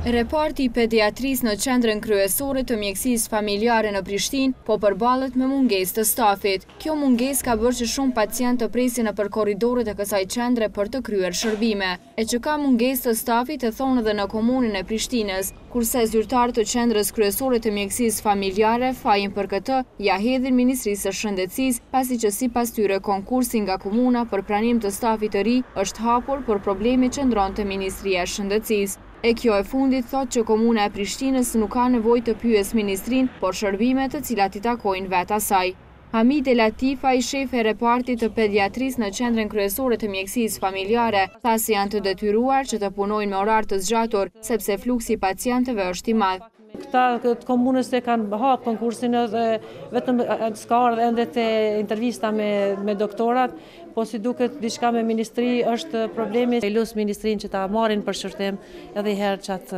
Reparti i pediatrisë në qendrën kryesore të mjekësisë familjare në Prishtinë po përballet me mungesë të stafit. Kjo mungesë ka bërë që shumë pacientë të presin nëpër korridoret e kësaj qendre për të kryer shërbime. E që ka mungesë të stafit e thonë dhe në Komunën e Prishtinës. Kurse zyrtarë të Qendrës Kryesore të Mjekësisë Familjare fajin për këtë ia hedhin Ministrisë së Shëndetësisë, pasi që sipas tyre konkursi nga komuna për pranim të stafit të ri është hapur, por problemi qëndron te Ministria e Shëndetësisë. E kjo e fundit thotë që Komuna e Prishtinës nuk ka nevojë të pyesë Ministrinë, por shërbime të cilat i takojnë vetë asaj. Hamide Latifaj, shefe e repartit të pediatrisë në Qendrën Kryesore të Mjekësisë Familjare, tha se janë të detyruar që të punojnë me orar të zgjatur, sepse fluksi i pacientëve është i madh. Këta të komunës e kanë hapë konkursin dhe vetëm s'ka ardhë ende te intervista me doktorat, po si duket diçka me ministri është problemi. E lus ministrinë që ta marrin për shqyrtim edhe një herë qat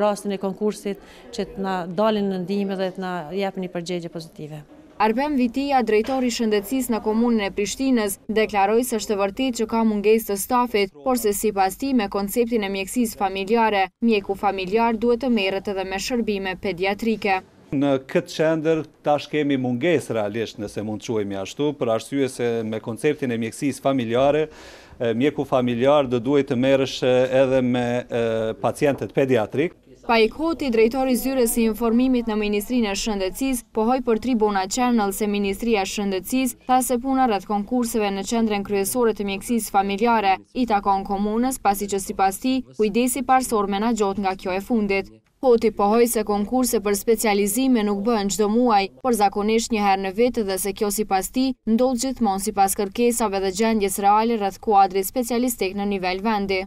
rastin e konkursit. që të na dalin në ndihmë dhe të na jepin një përgjegje pozitive. Arben Vitia, drejtor i shëndetësisë në Komunën e Prishtinës, deklaroi se është e vërtetë që ka mungesë të stafit, por se sipas tij me konceptin e mjekësisë familjare, mjeku familjar duhet të merret edhe me shërbime pediatrike. Në këtë qendër tash kemi mungesë realisht, nëse mund të quhemi ashtu, për arsye se me konceptin e mjekësisë familjare, mjeku familjar do duhej të merresh edhe me pacientët pediatrikë. Faik Hoti, drejtor i Zyrës së Informimit në Ministrinë e Shëndetësisë, pohoi për Tribuna Channel se Ministria e Shëndetësisë tha se puna rreth konkurseve në Qendrën Kryesore të Mjekësisë Familjare i takon komunës pasi që sipas tij, kujdesi parësor menaxhohet nga kjo e fundit. Hoti pohoi se konkurse për specializime nuk bëhen çdo muaj, por zakonisht një herë në vit dhe se kjo sipas tij, ndodh gjithmonë sipas kërkesave dhe gjendjes reale rreth kuadrit specialistik në nivel vendi.